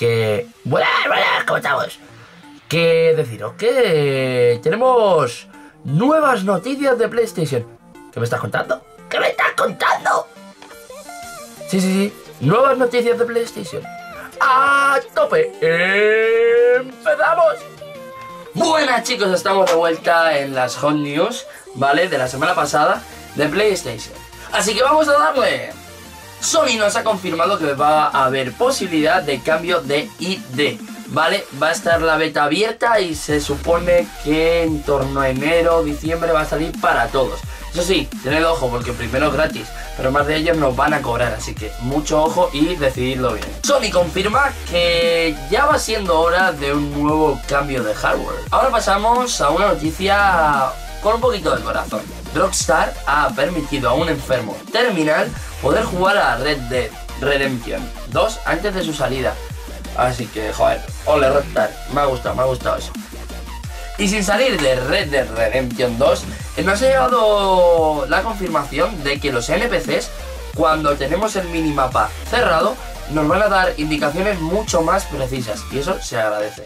que... Buenas, buenas, ¿cómo estamos? Que deciros que tenemos nuevas noticias de PlayStation. ¿Qué me estás contando? ¿Qué me estás contando? Sí, sí, sí. Nuevas noticias de PlayStation. ¡A tope! ¡Empezamos! Buenas chicos, estamos de vuelta en las Hot News, ¿vale? De la semana pasada de PlayStation. Así que vamos a darle. Sony nos ha confirmado que va a haber posibilidad de cambio de ID. ¿Vale? Va a estar la beta abierta y se supone que en torno a enero, diciembre va a salir para todos. Eso sí, tened ojo porque primero es gratis, pero más de ellos nos van a cobrar, así que mucho ojo y decididlo bien. Sony confirma que ya va siendo hora de un nuevo cambio de hardware. Ahora pasamos a una noticia con un poquito de corazón. Rockstar ha permitido a un enfermo terminal poder jugar a Red Dead Redemption 2 antes de su salida. Así que, joder, ole Rockstar, me ha gustado, me ha gustado eso. Y sin salir de Red Dead Redemption 2, nos ha llegado la confirmación de que los NPCs, cuando tenemos el minimapa cerrado, nos van a dar indicaciones mucho más precisas y eso se agradece.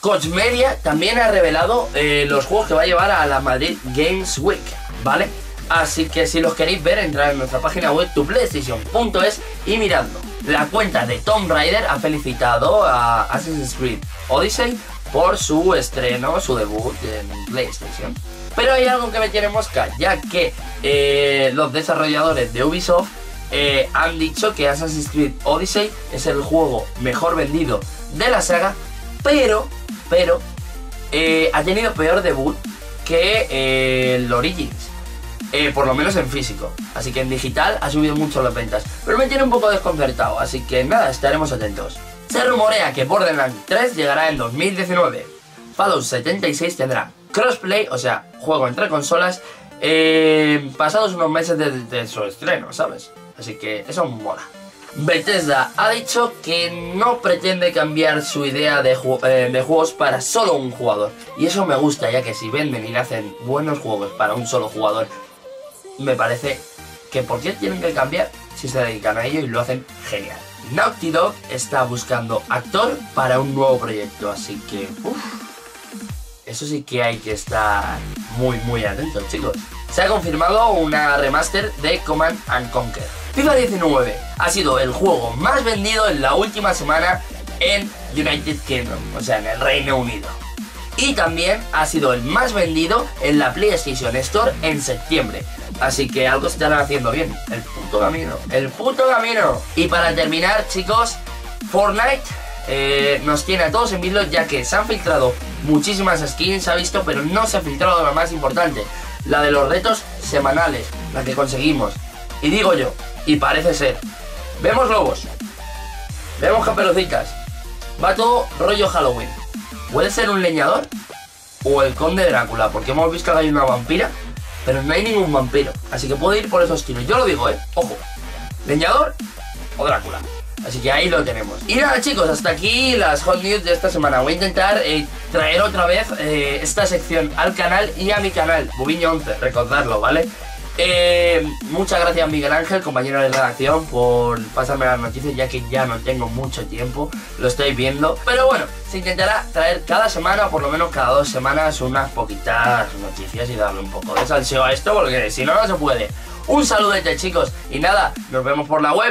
Coach Media también ha revelado eh, los juegos que va a llevar a la Madrid Games Week, ¿vale? Así que si los queréis ver, entrad en nuestra página web tuplaystation.es y miradlo. La cuenta de Tomb Raider ha felicitado a Assassin's Creed Odyssey por su estreno, su debut en PlayStation. Pero hay algo que me tiene mosca, ya que eh, los desarrolladores de Ubisoft eh, han dicho que Assassin's Creed Odyssey es el juego mejor vendido de la saga, pero, pero, eh, ha tenido peor debut que el Origins. por lo menos en físico. Así que en digital ha subido mucho las ventas. Pero me tiene un poco desconcertado, así que nada, estaremos atentos. Se rumorea que Borderlands 3 llegará en 2019. Fallout 76 tendrá crossplay, o sea, juego entre consolas, eh, pasados unos meses de, su estreno, ¿sabes? Así que eso mola. Bethesda ha dicho que no pretende cambiar su idea de, eh, de, juegos para solo un jugador. Y eso me gusta, ya que si venden y hacen buenos juegos para un solo jugador, me parece que ¿por qué tienen que cambiar si se dedican a ello y lo hacen genial? Naughty Dog está buscando actor para un nuevo proyecto, así que... eso sí que hay que estar muy muy atentos, chicos. Se ha confirmado una remaster de Command and Conquer. FIFA 19 ha sido el juego más vendido en la última semana en United Kingdom, o sea, en el Reino Unido. Y también ha sido el más vendido en la PlayStation Store en septiembre. Así que algo estarán haciendo bien. El puto camino. El puto camino. Y para terminar, chicos, Fortnite eh, nos tiene a todos en vilo ya que se han filtrado muchísimas skins, se ha visto, pero no se ha filtrado la más importante. La de los retos semanales, la que conseguimos. Y digo yo, y parece ser, vemos lobos, vemos caperucitas, va todo rollo Halloween. ¿Puede ser un leñador? O el conde Drácula, porque hemos visto que hay una vampira pero no hay ningún vampiro. Así que puedo ir por esos tiros. Yo lo digo, ¿eh? Ojo. Leñador o Drácula. Así que ahí lo tenemos. Y nada chicos, hasta aquí las hot news de esta semana. Voy a intentar eh, traer otra vez eh, esta sección al canal y a mi canal, Bubiño 11, recordarlo, ¿vale? Eh, muchas gracias Miguel Ángel, compañero de redacción, por pasarme las noticias ya que ya no tengo mucho tiempo, lo estoy viendo. Pero bueno, se intentará traer cada semana, o por lo menos cada dos semanas, unas poquitas noticias y darle un poco de salseo a esto, porque si no, no se puede. Un saludete chicos, y nada, nos vemos por la web.